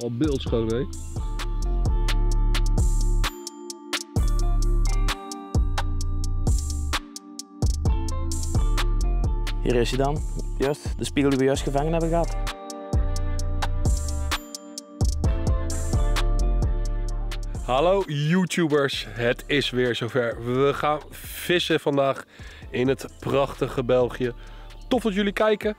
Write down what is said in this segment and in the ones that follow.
Al beeldschoon, hè? Hier is hij dan. Juist, de spiegel die we juist gevangen hebben gehad. Hallo YouTubers, het is weer zover. We gaan vissen vandaag in het prachtige België. Tof dat jullie kijken.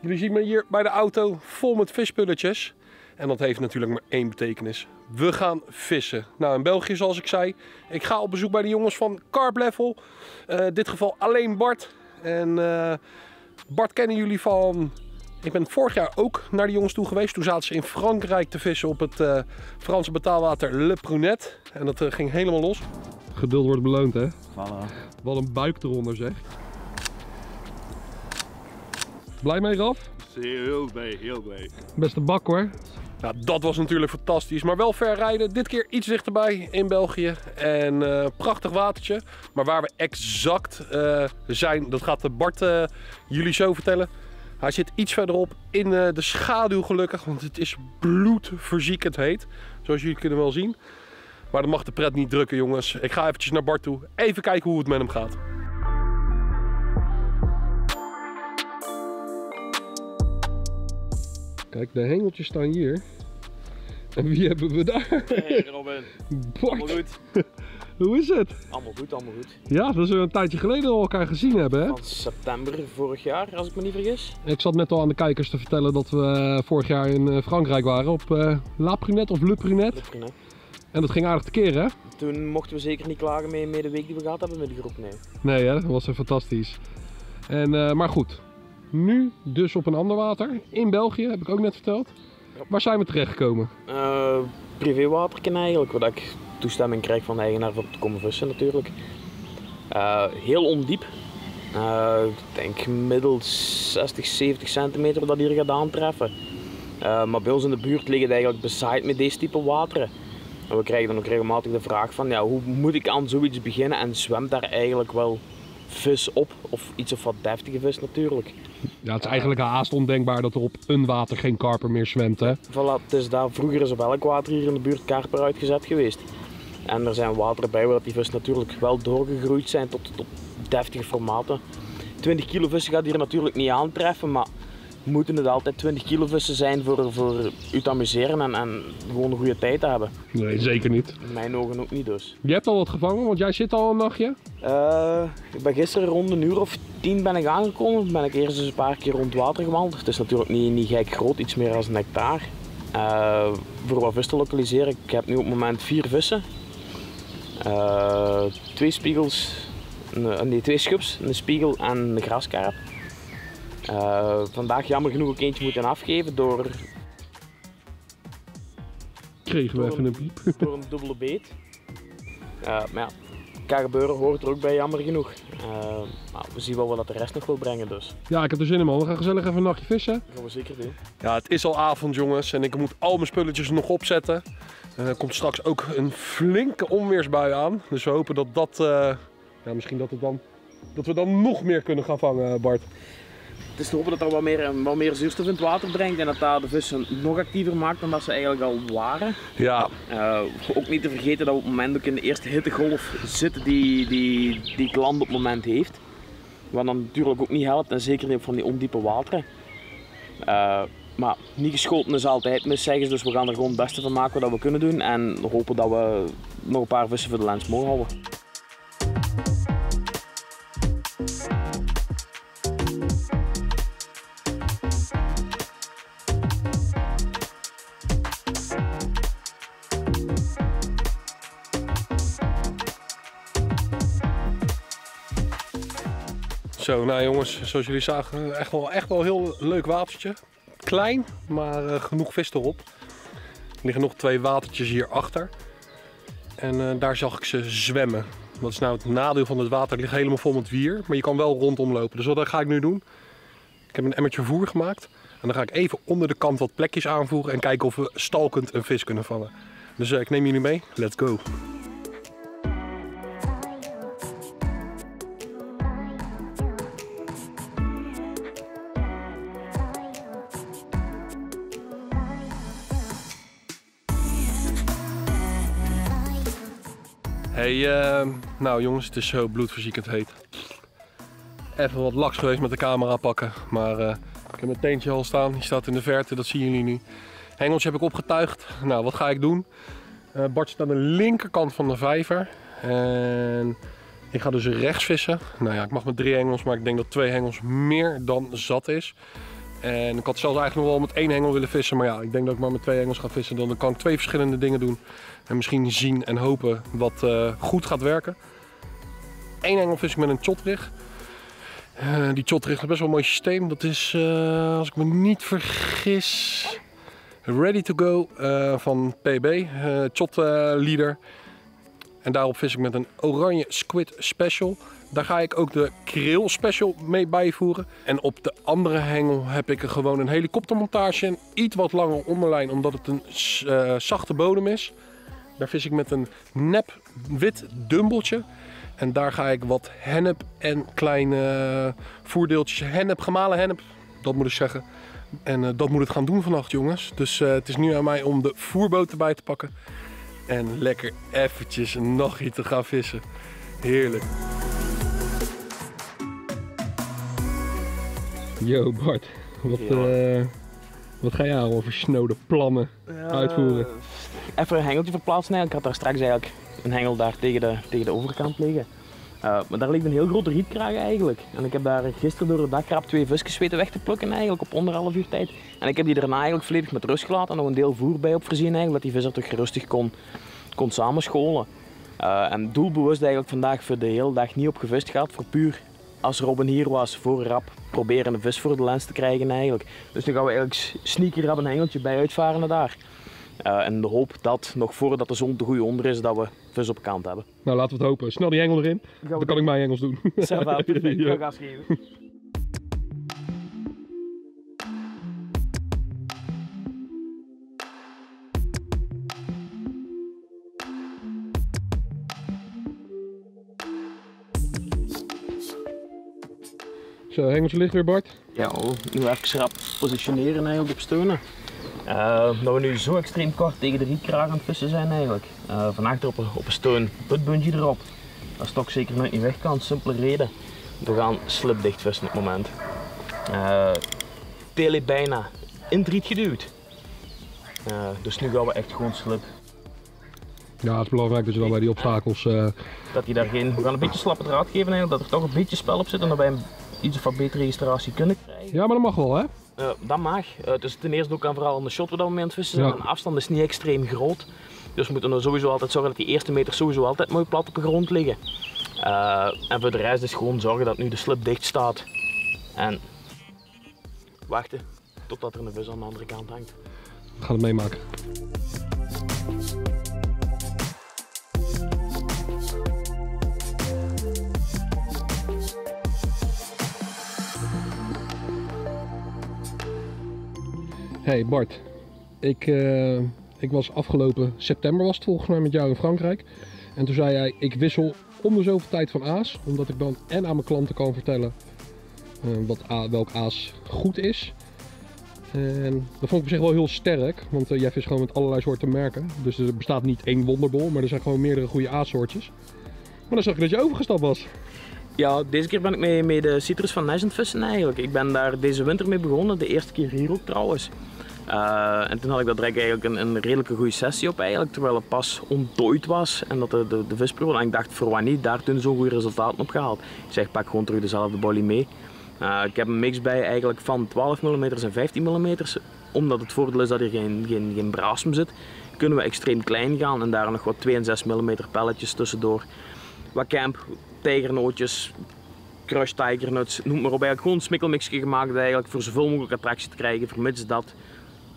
Jullie zien me hier bij de auto vol met visspulletjes. En dat heeft natuurlijk maar één betekenis. We gaan vissen. Nou, in België zoals ik zei. Ik ga op bezoek bij de jongens van Carp Level. Eh, dit geval alleen Bart. En eh, Bart kennen jullie van... Ik ben vorig jaar ook naar de jongens toe geweest. Toen zaten ze in Frankrijk te vissen op het eh, Franse betaalwater Le Prunet. En dat eh, ging helemaal los. Geduld wordt beloond, hè? Voilà. Wat een buik eronder, zeg. Blij mee, Raf? Heel blij, heel blij. Beste bak, hoor. Nou, dat was natuurlijk fantastisch. Maar wel ver rijden. Dit keer iets dichterbij in België. En eh, prachtig watertje. Maar waar we exact eh, zijn, dat gaat Bart eh, jullie zo vertellen. Hij zit iets verderop in de schaduw gelukkig. Want het is bloedverziekend heet. Zoals jullie kunnen wel zien. Maar dat mag de pret niet drukken, jongens. Ik ga eventjes naar Bart toe. Even kijken hoe het met hem gaat. Kijk, de hengeltjes staan hier. En wie hebben we daar? Hey Robin, allemaal Bart, goed? hoe is het? Allemaal goed, allemaal goed. Ja, dat we een tijdje geleden al elkaar gezien hebben. Hè? Van september vorig jaar, als ik me niet vergis. Ik zat net al aan de kijkers te vertellen dat we eh, vorig jaar in eh, Frankrijk waren op eh, La Prunet of Le Prunet. Lekker, hè? En dat ging aardig te keren, hè? Toen mochten we zeker niet klagen mee, mee de week die we gehad hebben met de groep, nee. Nee, hè? dat was fantastisch. En, maar goed, nu dus op een ander water. In België, heb ik ook net verteld. Ja. Waar zijn we terechtgekomen? Eh privéwaterken eigenlijk, waar ik toestemming krijg van de eigenaar voor te komen vissen natuurlijk. Eh, heel ondiep. Eh, ik denk gemiddeld 60, 70 centimeter dat hier gaat aantreffen. Maar bij ons in de buurt liggen het eigenlijk bezaaid met deze type wateren. En we krijgen dan ook regelmatig de vraag van ja, hoe moet ik aan zoiets beginnen en zwemt daar eigenlijk wel vis op? Of iets of wat deftige vis natuurlijk. Ja, het is eigenlijk haast ondenkbaar dat er op een water geen karper meer zwemt, hè? Voilà, is daar vroeger is op elk water hier in de buurt karper uitgezet geweest. En er zijn wateren bij waar die vis natuurlijk wel doorgegroeid zijn tot, tot deftige formaten. 20 kilo vissen gaat hier natuurlijk niet aantreffen, maar moeten het altijd 20 kilo vissen zijn voor, voor u te amuseren en, en gewoon een goede tijd te hebben? Nee, zeker niet. In mijn ogen ook niet dus. Je hebt al wat gevangen, want jij zit al een nachtje. Eh, ik ben gisteren rond een uur of tien ben ik aangekomen. Ben ik eerst eens een paar keer rond water gewandeld. Het is natuurlijk niet, niet gek groot, iets meer als een hectare. Eh, voor wat vis te lokaliseren, ik heb nu op het moment vier vissen. Eh, twee spiegels, een- nee, twee schups, een spiegel en een graskarp. Eh, vandaag jammer genoeg ook eentje moeten afgeven door, Kregen we even een piep. door een dubbele beet. Eh, maar ja, kan gebeuren, hoort er ook bij, jammer genoeg. Eh, maar we zien wel wat de rest nog wil brengen, dus Ja, ik heb er zin in, man. We gaan gezellig even een nachtje vissen. dat gaan we zeker doen. Ja, het is al avond, jongens. En ik moet al mijn spulletjes nog opzetten. En er komt straks ook een flinke onweersbui aan. Dus we hopen dat dat... eh, ja, misschien dat, het dan, dat we dan nog meer kunnen gaan vangen, Bart. Het is te hopen dat er wat meer, wat meer zuurstof in het water brengt en dat dat de vissen nog actiever maakt dan dat ze eigenlijk al waren. Ja, Eh, ook niet te vergeten dat we op het moment ook in de eerste hittegolf zitten die, die, die het land op het moment heeft. Wat dan natuurlijk ook niet helpt en zeker niet op van die ondiepe wateren. Eh, maar niet geschoten is altijd mis, zeggen ze, dus we gaan er gewoon het beste van maken wat we kunnen doen en hopen dat we nog een paar vissen voor de lens mogen houden. Zo, nou jongens, zoals jullie zagen, echt wel, echt wel heel leuk watertje. Klein, maar eh, genoeg vis erop. Er liggen nog twee watertjes hierachter. En eh, daar zag ik ze zwemmen. Wat is nou het nadeel van het water? Het ligt helemaal vol met wier, maar je kan wel rondom lopen. Dus wat ga ik nu doen? Ik heb een emmertje voer gemaakt. En dan ga ik even onder de kant wat plekjes aanvoeren en kijken of we stalkend een vis kunnen vangen. Dus eh, ik neem jullie mee. Let's go. Eh, nou jongens, het is zo bloedverziekend heet. Even wat laks geweest met de camera pakken, maar eh, ik heb mijn teentje al staan. Die staat in de verte, dat zien jullie nu. Hengeltje heb ik opgetuigd. Nou, wat ga ik doen? Eh, Bart staat aan de linkerkant van de vijver. En ik ga dus rechts vissen. Nou ja, ik mag met drie hengels, maar ik denk dat twee hengels meer dan zat is. En ik had zelfs eigenlijk nog wel met één hengel willen vissen. Maar ja, ik denk dat ik maar met twee hengels ga vissen. Dan kan ik twee verschillende dingen doen. En misschien zien en hopen wat eh, goed gaat werken. Eén hengel vis ik met een chotrig. Eh, die chotrig is best wel een mooi systeem. Dat is, eh, als ik me niet vergis, Ready to Go van PB, Chot Leader. En daarop vis ik met een oranje Squid Special. Daar ga ik ook de Krill Special mee bijvoeren. En op de andere hengel heb ik gewoon een helikoptermontage. Een iets wat langer onderlijn, omdat het een eh, zachte bodem is. Daar vis ik met een nep wit dumbeltje. En daar ga ik wat hennep en kleine voerdeeltjes. Hennep, gemalen hennep, dat moet ik zeggen. En eh, dat moet het gaan doen vannacht, jongens. Dus eh, het is nu aan mij om de voerboot erbij te pakken. En lekker eventjes een nachtje te gaan vissen. Heerlijk. Yo Bart, wat, Ja. eh, wat ga jij al over snode plannen uitvoeren? Even een hengeltje verplaatsen eigenlijk. Ik had daar straks eigenlijk een hengel daar tegen de, tegen de overkant liggen. Eh, maar daar ligt een heel grote rietkraag eigenlijk. En ik heb daar gisteren door de dakkrap twee visjes weten weg te plukken eigenlijk op anderhalf uur tijd. En ik heb die daarna eigenlijk volledig met rust gelaten en nog een deel voer bij op voorzien eigenlijk, dat die vis er toch rustig kon, kon samenscholen. Eh, en doelbewust eigenlijk vandaag voor de hele dag niet op gevist gaat, voor puur als Robin hier was, voor rap proberen een vis voor de lens te krijgen eigenlijk. Dus nu gaan we eigenlijk sneaky rap een hengeltje bij uitvaren naar daar. Eh, en de hoop dat nog voordat de zon te goed onder is, dat we vis op kant hebben. Nou, laten we het hopen. Snel die hengel erin. Dan kan ik mijn hengels doen. Ça va, perfect. Ja. Ga gas geven. Zo, hengeltje ligt weer Bart. Ja, nu even rap positioneren eigenlijk op steunen. Eh, dat we nu zo extreem kort tegen de rietkraag aan het vissen zijn eigenlijk. Eh van achter op een, op een steun, putbungee erop. Dat stok zeker nooit niet weg kan, simpele reden. We gaan slipdicht vissen op het moment. Eh teel heeft bijna in het riet geduwd. Eh, dus nu gaan we echt gewoon slip. Ja, het is belangrijk dat je dan bij die obstakels... eh, Dat hij daar geen, we gaan een beetje slappe draad geven eigenlijk, dat er toch een beetje spel op zit en dat wij een iets of wat betere registratie kunnen krijgen. Ja, maar dat mag wel, hè? Eh, dat mag. Dus ten eerste ook aan vooral aan de shot we aan het vissen zijn. Ja. De afstand is niet extreem groot. Dus we moeten er sowieso altijd zorgen dat die eerste meter sowieso altijd mooi plat op de grond liggen. Eh, en voor de rest is gewoon zorgen dat nu de slip dicht staat. En wachten totdat er een vis aan de andere kant hangt. We gaan het meemaken. Hey Bart, ik, eh, ik was afgelopen september was het volgens mij met jou in Frankrijk. En toen zei jij, ik wissel om zoveel tijd van aas. Omdat ik dan en aan mijn klanten kan vertellen eh, wat welk aas goed is. En dat vond ik op zich wel heel sterk, want jij vist gewoon met allerlei soorten merken. Dus er bestaat niet één wonderbol, maar er zijn gewoon meerdere goede aassoortjes. Maar dan zag ik dat je overgestapt was. Ja, deze keer ben ik mee, mee de citrus van het vissen eigenlijk. Ik ben daar deze winter mee begonnen, de eerste keer hier ook trouwens. Eh, en toen had ik daar direct eigenlijk een, een redelijke goede sessie op eigenlijk, terwijl het pas ontdooid was en dat de, de, de. En ik dacht, voor wat niet, daar toen zo'n goede resultaten op gehaald. Ik zeg, pak gewoon terug dezelfde bolly mee. Eh, ik heb een mix bij eigenlijk van 12 mm en 15 mm. Omdat het voordeel is dat er geen, geen, geen zit, kunnen we extreem klein gaan en daar nog wat 2 en 6 mm pelletjes tussendoor. Wat camp, tijgernootjes, crush tigernuts, noem maar op. Eigenlijk gewoon een smikkelmixje gemaakt eigenlijk voor zoveel mogelijk attractie te krijgen, vermits dat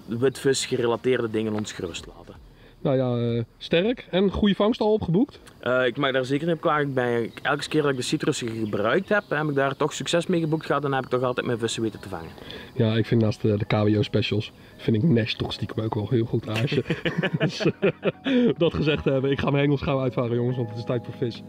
de witvis gerelateerde dingen ons gerust laten. Nou ja, eh, sterk. En goede vangst al opgeboekt. Eh, ik mag daar zeker niet op klagen. Ik ben, elke keer dat ik de citrussen gebruikt heb, heb ik daar toch succes mee geboekt gehad en heb ik toch altijd mijn vissen weten te vangen. Ja, ik vind naast de, de KWO specials, vind ik Nash toch stiekem ook wel heel goed aasje. dus, eh, dat gezegd hebben, ik ga mijn hengels gauw uitvaren jongens, want het is tijd voor vis.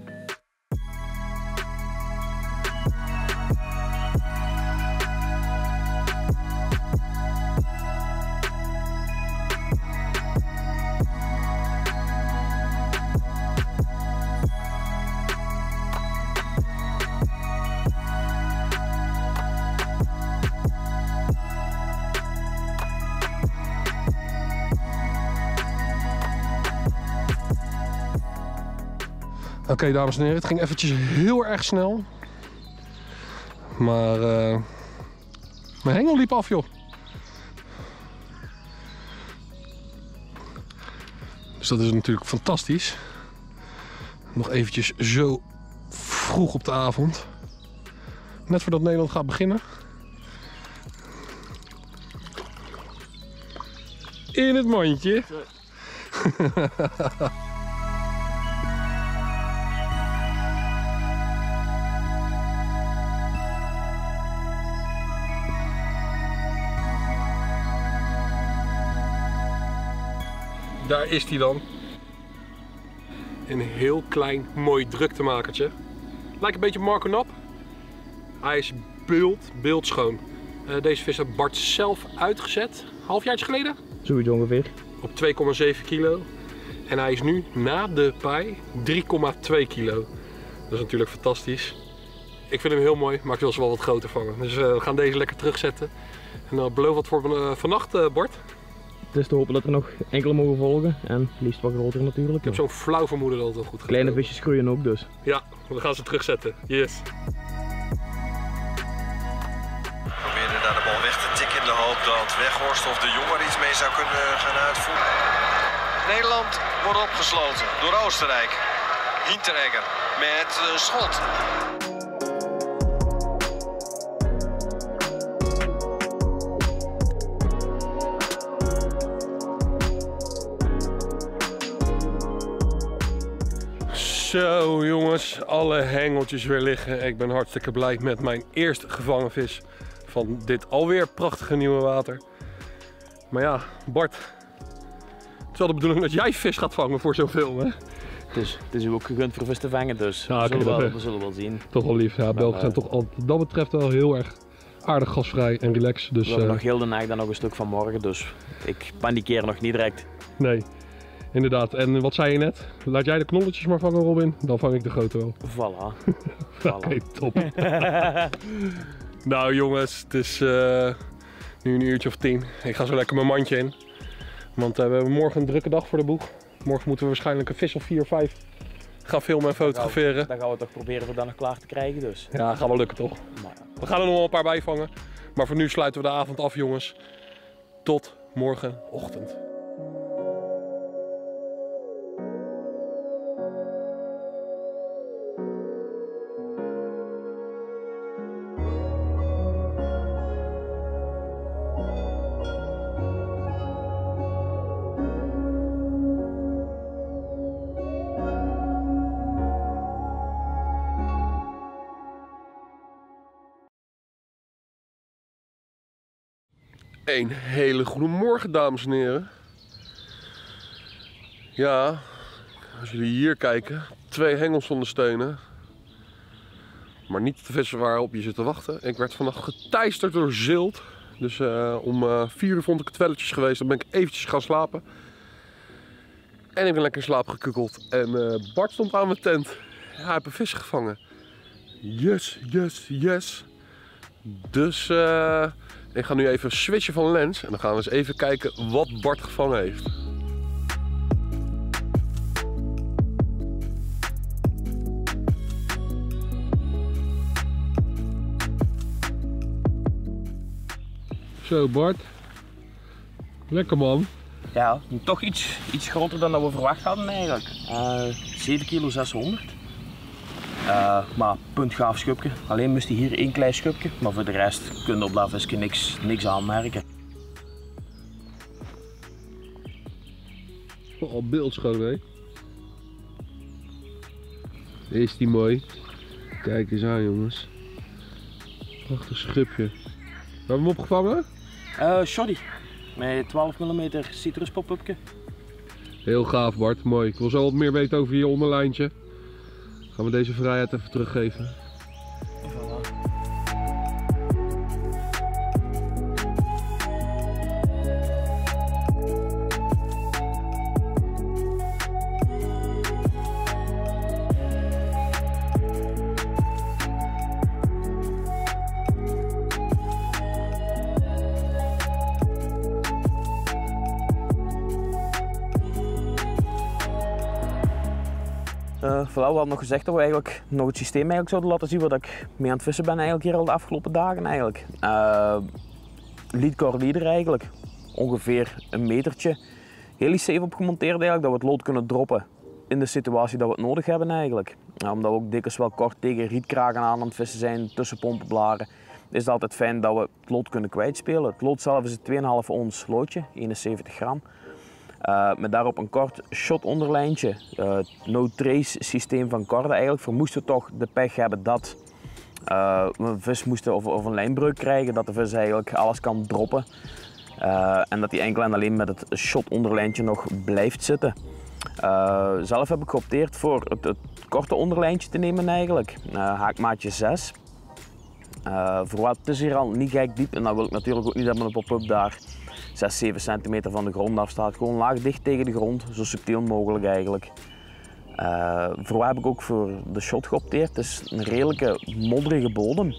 Oké, dames en heren, het ging eventjes heel erg snel. Maar eh, mijn hengel liep af, joh. Dus dat is natuurlijk fantastisch. Nog eventjes zo vroeg op de avond. Net voordat Nederland gaat beginnen. In het mandje. Daar is hij dan. Een heel klein, mooi druktemakertje. Lijkt een beetje Marco Nap. Hij is beeld, beeldschoon. Eh, deze vis heeft Bart zelf uitgezet, halfjaartje geleden, Zoiets ongeveer. op 2,7 kilo. En hij is nu na de paai 3,2 kilo. Dat is natuurlijk fantastisch. Ik vind hem heel mooi, maar ik wil ze wel wat groter vangen. Dus eh, we gaan deze lekker terugzetten. En dan beloof wat voor van, eh, vannacht, eh, Bart. Het is te hopen dat er nog enkele mogen volgen en liefst wat groter natuurlijk. Ik heb zo'n flauw vermoeden dat het wel goed gaat. Kleine visjes groeien ook dus. Ja, we gaan ze terugzetten. Yes. Probeerde daar de bal weg te tikken in de hoop dat Weghorst of de Jong er iets mee zou kunnen gaan uitvoeren. Nederland wordt opgesloten door Oostenrijk. Hinteregger met een schot. Zo jongens, alle hengeltjes weer liggen. Ik ben hartstikke blij met mijn eerste gevangen vis van dit alweer prachtige nieuwe water. Maar ja, Bart, het is wel de bedoeling dat jij vis gaat vangen voor film, hè? Het is, het is u ook gegund voor vis te vangen, dus we, zullen wel, we zullen wel zien. Toch wel lief. Ja, Belgen zijn eh, toch al, wat dat betreft wel heel erg aardig gasvrij en relaxed. We Dus hebben eh, nog heel de nacht dan nog een stuk van morgen, dus ik panikeer nog niet direct. nee, inderdaad. En wat zei je net? Laat jij de knolletjes maar vangen, Robin. Dan vang ik de grote wel. Voilà. Oké, top. nou jongens, het is eh, nu een uurtje of tien. Ik ga zo lekker mijn mandje in. Want eh, we hebben morgen een drukke dag voor de boeg. Morgen moeten we waarschijnlijk een vis of 4 of 5 gaan filmen en fotograferen. Dan gaan we toch proberen we dat nog klaar te krijgen, dus. Ja, gaat wel lukken toch? Maar. We gaan er nog wel een paar bij vangen. Maar voor nu sluiten we de avond af jongens. Tot morgenochtend. Een hele goede morgen, dames en heren. Ja, als jullie hier kijken, twee hengels ondersteunen. Maar niet de vissen waarop je zit te wachten. Ik werd vannacht geteisterd door zilt. Dus eh, om eh, vier uur vond ik het welletjes geweest. Dan ben ik eventjes gaan slapen. En ik ben lekker in slaap gekukkeld. En eh, Bart stond aan mijn tent. Ja, hij heeft een vis gevangen. Yes, yes, yes. Dus ik ga nu even switchen van lens. En dan gaan we eens even kijken wat Bart gevangen heeft. Zo Bart. Lekker man. Ja, toch iets, iets groter dan dat we verwacht hadden eigenlijk. Eh 7 kilo 600. Eh, maar puntgaaf schupje. Alleen moest hij hier één klein schupje. Maar voor de rest kun je op dat visje niks, niks aanmerken. Oh, beeldschoon hè. Is die mooi. Kijk eens aan jongens. Prachtig schubje. We hebben hem opgevangen? Uh, shoddy. Met 12 mm citrus pop-upje. Heel gaaf Bart, mooi. Ik wil zo wat meer weten over je onderlijntje. Gaan we deze vrijheid even teruggeven. Uh, we nog gezegd dat we eigenlijk nog het systeem eigenlijk zouden laten zien wat ik mee aan het vissen ben eigenlijk hier al de afgelopen dagen eigenlijk. Uh, lead core leader eigenlijk. Ongeveer een metertje. Heel safe op gemonteerd eigenlijk, dat we het lood kunnen droppen in de situatie dat we het nodig hebben eigenlijk. Omdat we ook dikwijls wel kort tegen rietkragen aan aan het vissen zijn, tussen pompenblaren. Is het altijd fijn dat we het lood kunnen kwijtspelen. Het lood zelf is een 2,5 ons loodje, 71 gram. Uh, met daarop een kort shot onderlijntje. Uh, no trace systeem van Korda eigenlijk. We moesten toch de pech hebben dat uh, we vis moesten of, of, een lijnbreuk krijgen. Dat de vis eigenlijk alles kan droppen. en dat hij enkel en alleen met het shot onderlijntje nog blijft zitten. zelf heb ik geopteerd voor het, het, korte onderlijntje te nemen eigenlijk. haakmaatje 6. Voor wat het is hier al niet gek diep en dan wil ik natuurlijk ook niet hebben een pop-up daar 6, 7 centimeter van de grond af staat. Gewoon laag dicht tegen de grond, zo subtiel mogelijk eigenlijk. Uh, voor wat heb ik ook voor de shot geopteerd. Het is een redelijke modderige bodem.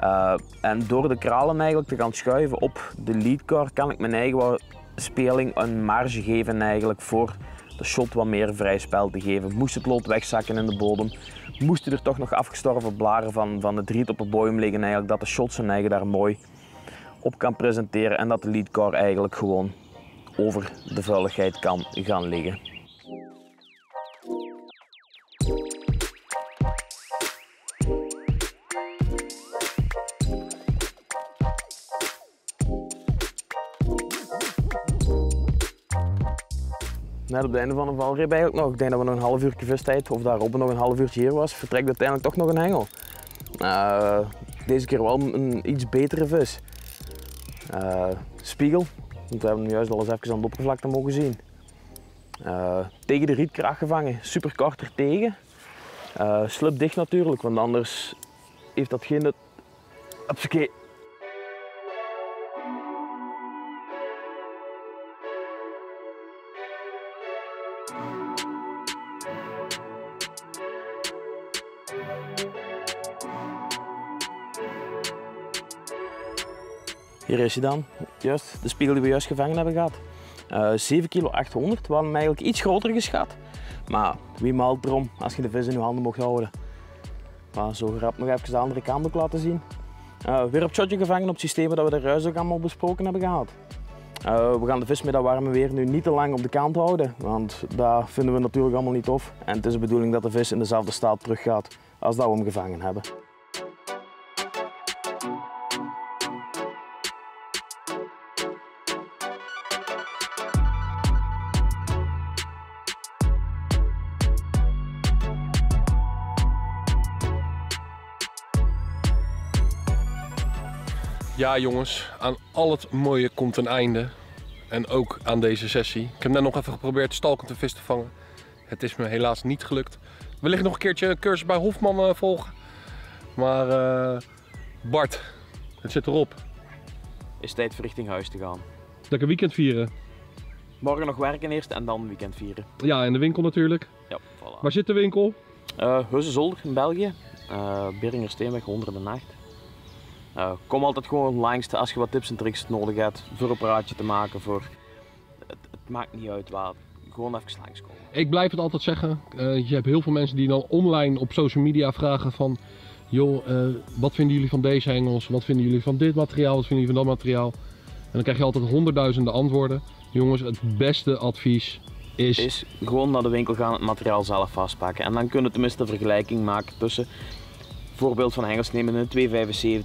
Uh, en door de kralen eigenlijk te gaan schuiven op de leadcar kan ik mijn eigen speling een marge geven eigenlijk voor de shot wat meer vrij spel te geven. Moest het lood wegzakken in de bodem, moesten er toch nog afgestorven blaren van, van het riet op het boom liggen eigenlijk, dat de shot zijn eigen daar mooi op kan presenteren en dat de leadcar eigenlijk gewoon over de vuiligheid kan gaan liggen. Net op het einde van de valreep eigenlijk nog. Ik denk dat we nog een half uurtje vistijd, of daar nog een half uurtje hier was, vertrekt uiteindelijk toch nog een hengel. Uh, deze keer wel een iets betere vis. Uh, spiegel, want we hebben hem juist al eens even aan het oppervlakte mogen zien. Uh, tegen de rietkraag gevangen, super kort er tegen. Slip dicht natuurlijk, want anders heeft dat geen... Hupsakee. Hier is hij dan, juist de spiegel die we juist gevangen hebben gehad. Uh, 7 kilo 800, we hem eigenlijk iets groter geschat. Maar wie maalt erom als je de vis in je handen mocht houden. Maar zo grap nog even de andere kant ook laten zien. Uh, weer op shotje gevangen op het systeem dat we de ruis ook allemaal besproken hebben gehad. Uh, we gaan de vis met dat warme weer nu niet te lang op de kant houden, want dat vinden we natuurlijk allemaal niet tof. En het is de bedoeling dat de vis in dezelfde staat teruggaat als dat we hem gevangen hebben. Ja jongens, aan al het mooie komt een einde. En ook aan deze sessie. Ik heb net nog even geprobeerd stalkend vis te vangen. Het is me helaas niet gelukt. Wellicht nog een keertje een cursus bij Hofman uh, volgen. Maar uh, Bart, het zit erop. Is tijd voor richting huis te gaan. Lekker weekend vieren. Morgen nog werken eerst en dan weekend vieren. Ja, in de winkel natuurlijk. Ja, voilà. Waar zit de winkel? Uh, Zolder in België. Uh, Beringer Steenweg 108. Uh, kom altijd gewoon langs als je wat tips en tricks nodig hebt voor een praatje te maken. Voor... Het, het maakt niet uit waar. Gewoon even langskomen. Ik blijf het altijd zeggen. Uh, je hebt heel veel mensen die dan online op social media vragen van... joh, uh, wat vinden jullie van deze hengels? Wat vinden jullie van dit materiaal? Wat vinden jullie van dat materiaal? En dan krijg je altijd honderdduizenden antwoorden. Jongens, het beste advies is... Is gewoon naar de winkel gaan, het materiaal zelf vastpakken. En dan kun je tenminste vergelijking maken tussen voorbeeld van hengels nemen een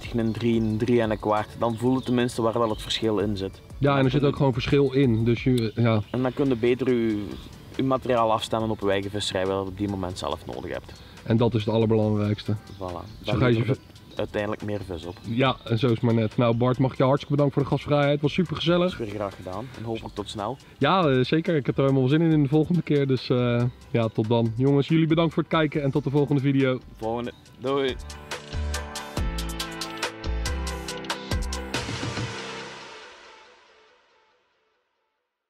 2,75, een 3, een 3 en een kwart, dan voel je tenminste waar wel het verschil in zit. Ja, en er zit ook gewoon verschil in. Dus je, ja, En dan kun je beter je, je materiaal afstemmen op welke visserij je op die moment zelf nodig hebt. en dat is het allerbelangrijkste. Voilà. Zo Daar ga je uiteindelijk meer vis op. Ja, en zo is het maar net. Nou Bart, mag ik je hartstikke bedanken voor de gastvrijheid. Het was super Dat gezellig. is weer graag gedaan en hopelijk tot snel. Ja, eh, zeker. Ik heb er helemaal zin in in de volgende keer. Dus eh, ja, tot dan. Jongens, jullie bedankt voor het kijken en tot de volgende video. Volgende. Doei!